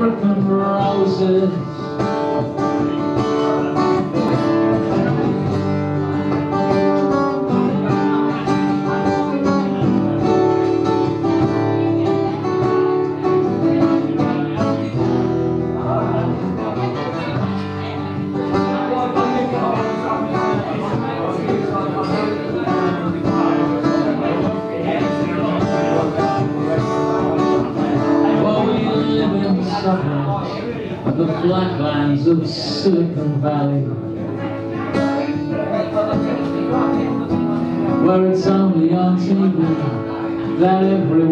African roses of the flatlands of Silicon Valley. Where it's only on TV that everyone